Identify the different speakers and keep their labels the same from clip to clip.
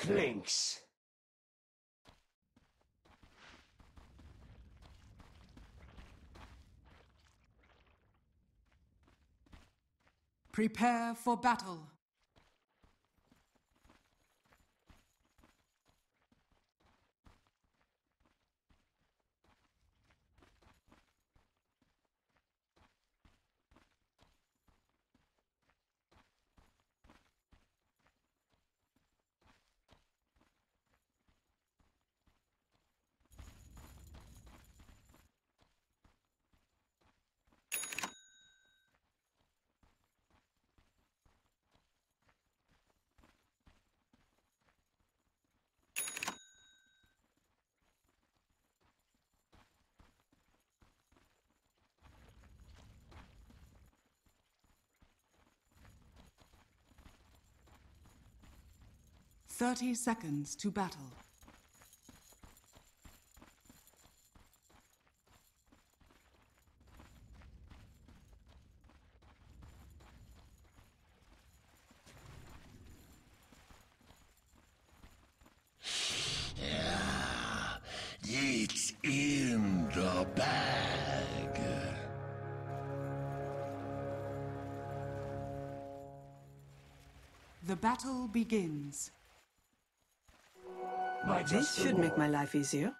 Speaker 1: clinks.
Speaker 2: Prepare for battle. Thirty seconds to battle.
Speaker 3: It's in the bag.
Speaker 2: The battle begins.
Speaker 4: This should make my life easier.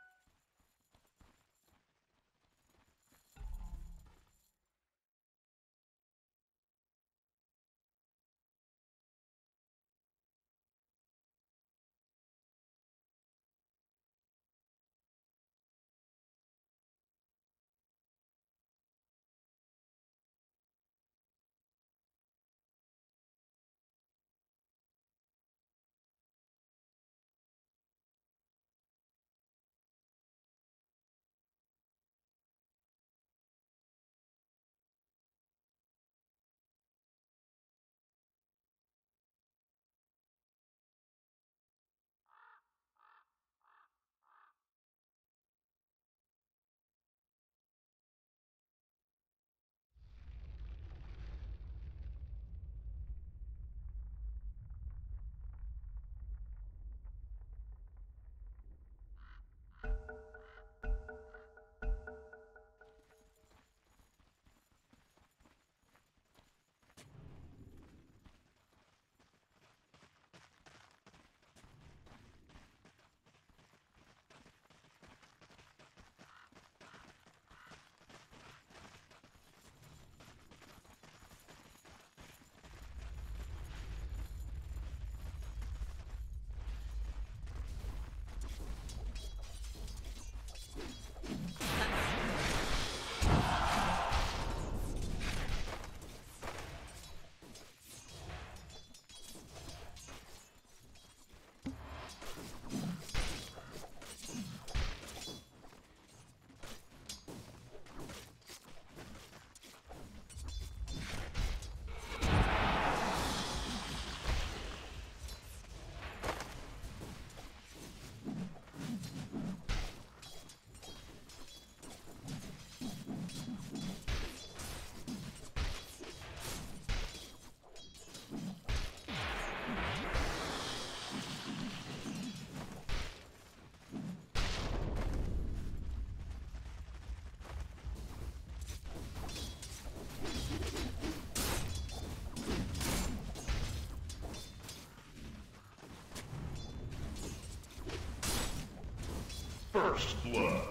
Speaker 3: First blood.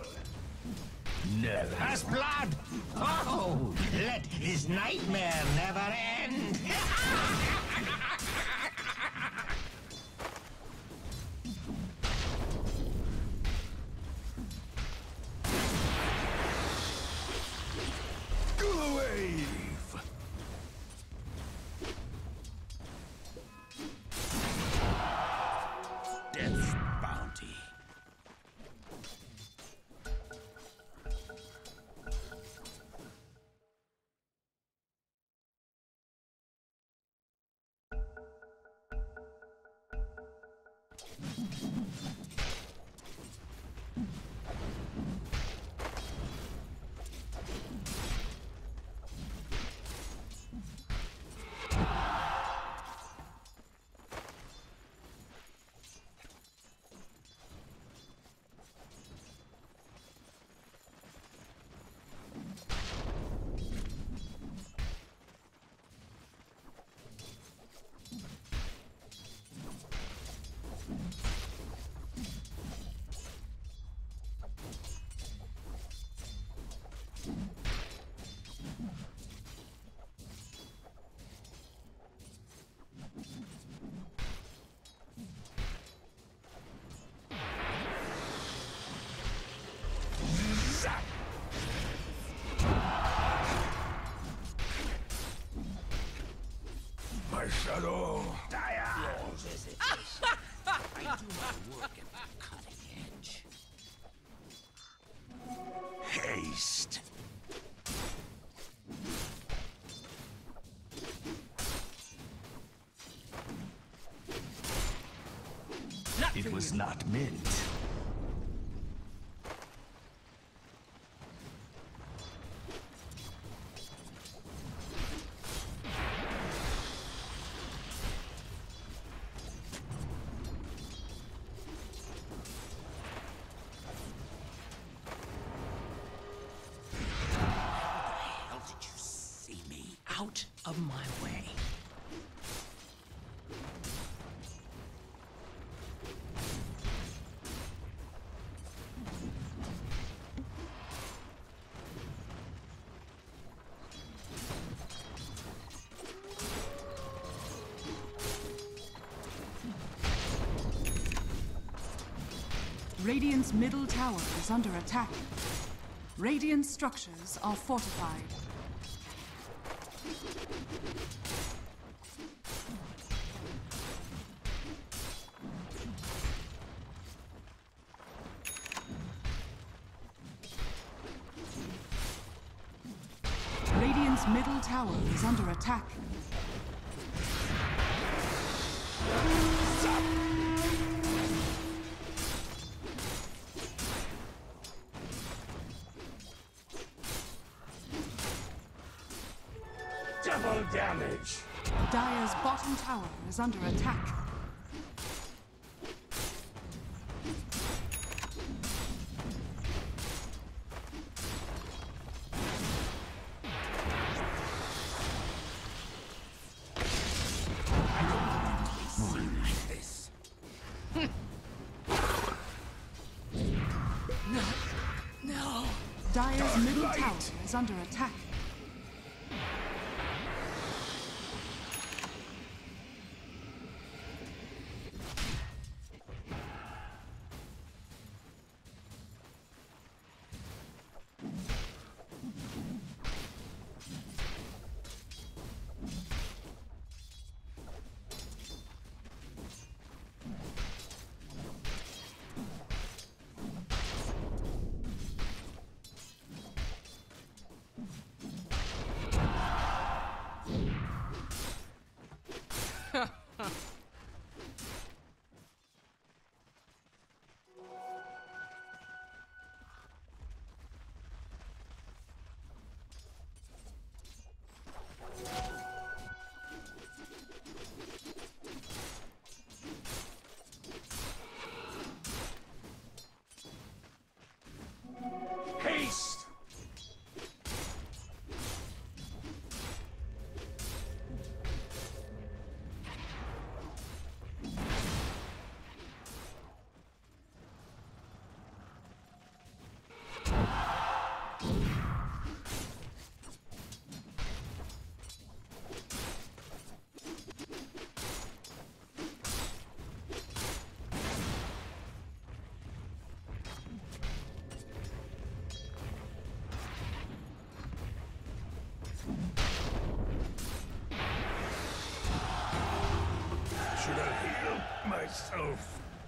Speaker 5: Never.
Speaker 6: Has blood! Oh, let this nightmare never end!
Speaker 7: shadow.
Speaker 1: Dire visitation. I do my work at the cutting edge.
Speaker 7: Haste. It was not meant.
Speaker 2: Radiant's middle tower is under attack. Radiant structures are fortified. Radiant's middle tower is under attack.
Speaker 7: Double damage.
Speaker 2: Dire's bottom tower is under attack.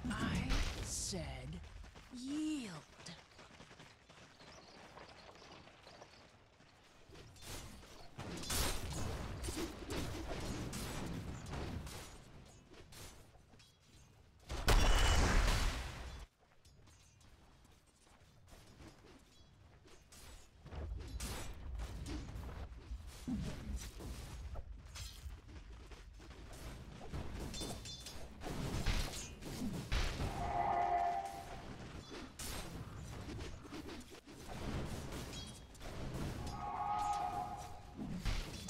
Speaker 7: I
Speaker 1: said yield.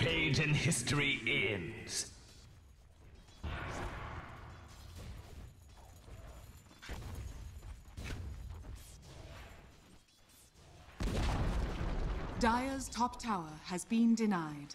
Speaker 7: Page in history ends.
Speaker 2: Dire's top tower has been denied.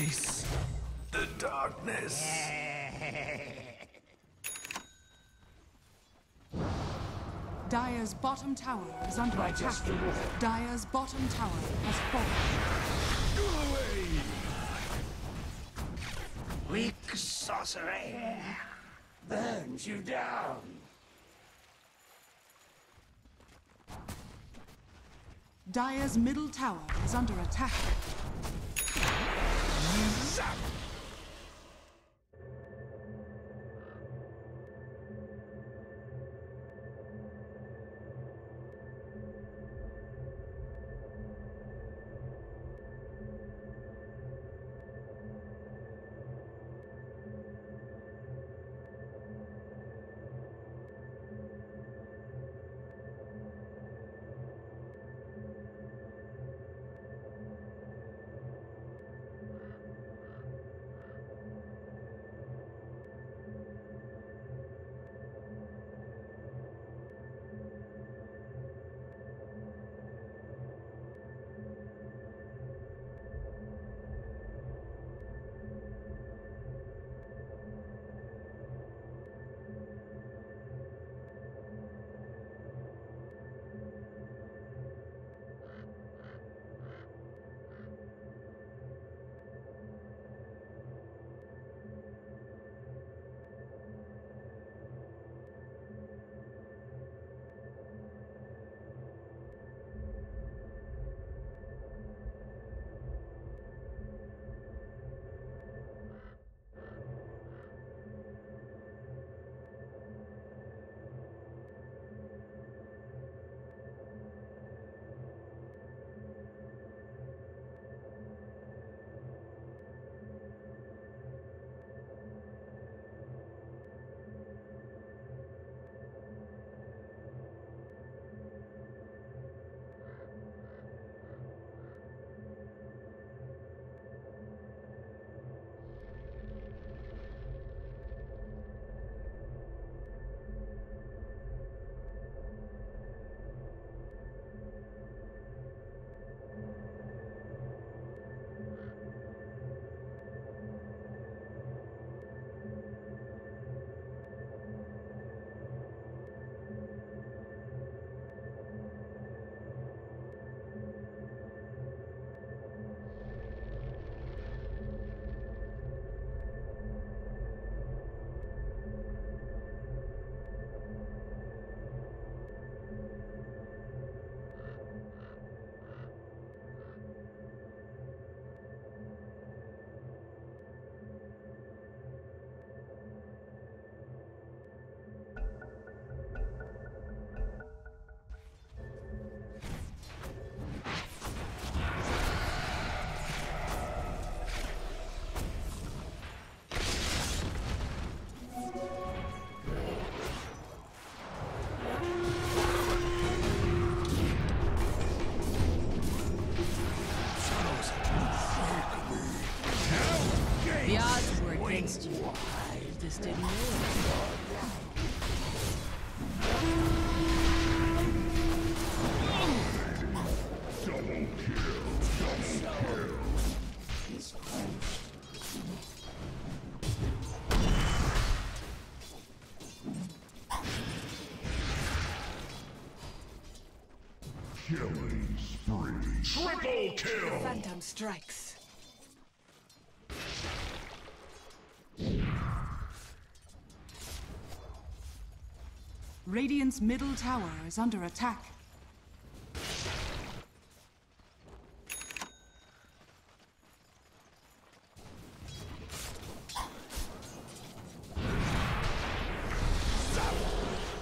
Speaker 7: Face the darkness.
Speaker 2: Dire's bottom tower is under attack. Dire's bottom tower has fallen.
Speaker 7: Weak sorcery burns you down.
Speaker 2: Dire's middle tower is under attack.
Speaker 4: Tasted more.
Speaker 3: Killing spree. Triple kill.
Speaker 4: Phantom strikes.
Speaker 2: Radiant's middle tower is under attack.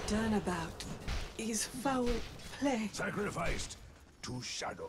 Speaker 4: Turnabout is foul play.
Speaker 7: Sacrificed to shadows.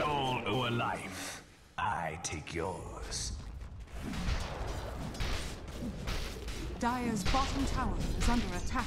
Speaker 7: All owe a life. I take yours.
Speaker 2: Dire's bottom tower is under attack.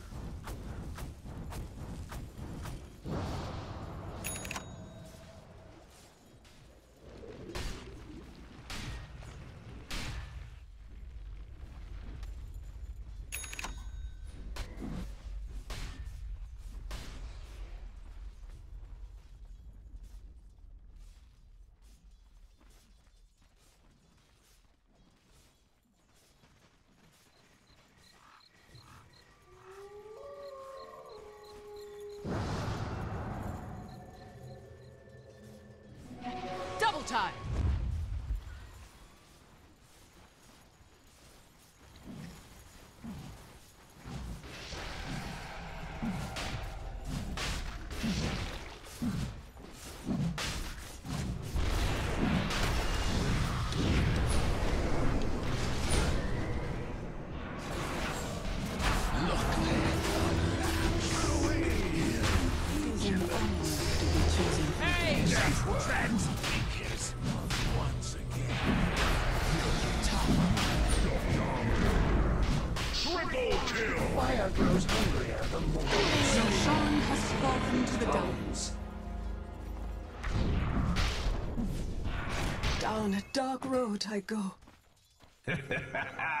Speaker 8: Hey!
Speaker 7: Transfigures once again.
Speaker 3: Triple kill!
Speaker 1: Fire grows hungrier the more.
Speaker 2: Roshan has fallen to the Dire.
Speaker 4: Down a dark road I go.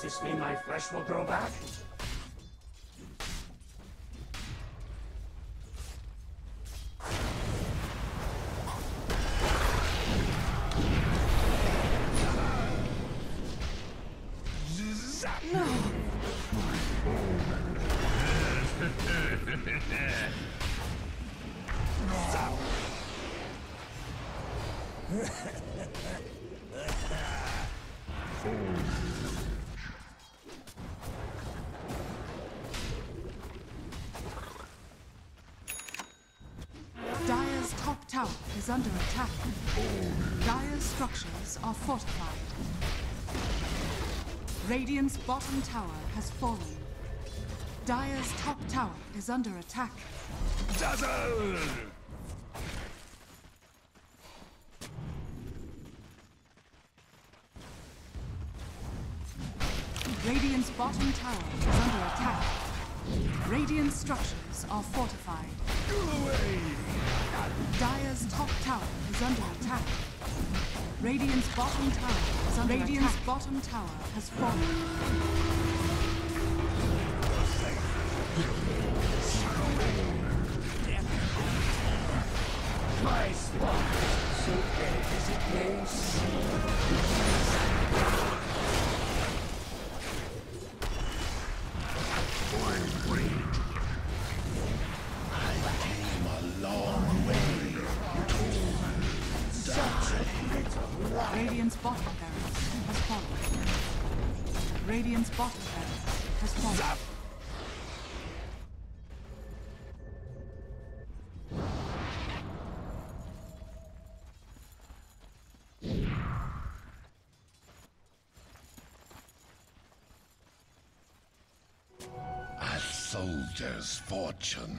Speaker 1: Does this mean my flesh will grow back?
Speaker 2: Bottom tower has fallen. Dire's top tower is under attack.
Speaker 7: Dazzle!
Speaker 2: Radiant's bottom tower is under attack. Radiant structures are fortified.
Speaker 7: Go away!
Speaker 2: Dire's top tower is under attack. Radiant's bottom tower is under Radiant's bottom tower has fallen.
Speaker 7: My spot! So dead as it may seem.
Speaker 3: Soldier's fortune.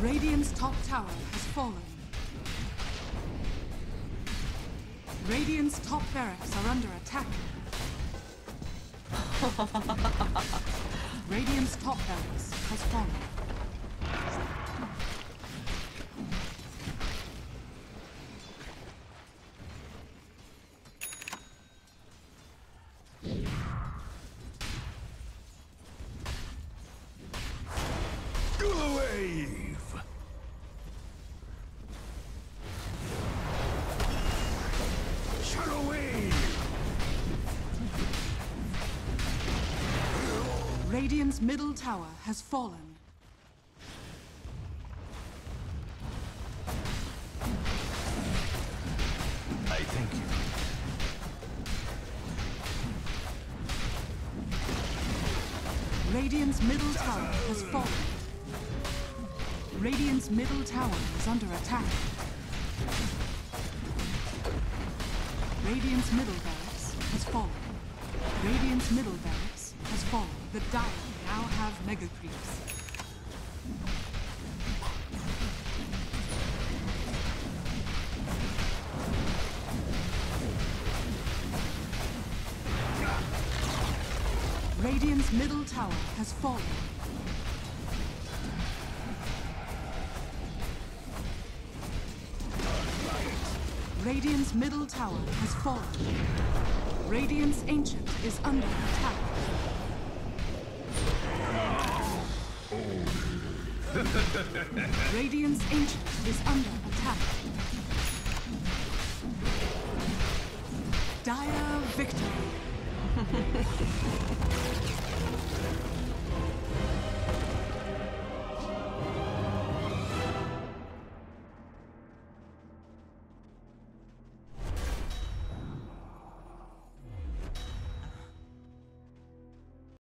Speaker 2: Radiant's top tower has fallen. Radiant's top barracks are under attack. Radiant's top barracks has fallen. Tower has fallen.
Speaker 7: I thank you.
Speaker 2: Radiant's middle tower has fallen. Radiant's middle tower is under attack. Radiant's middle barracks has fallen. Radiant's middle barracks has fallen. The Dire now have mega creeps. Radiant's middle tower has fallen. Radiant's middle tower has fallen. Radiant's Ancient is under attack. Radiant's ancient is under attack. Dire victory.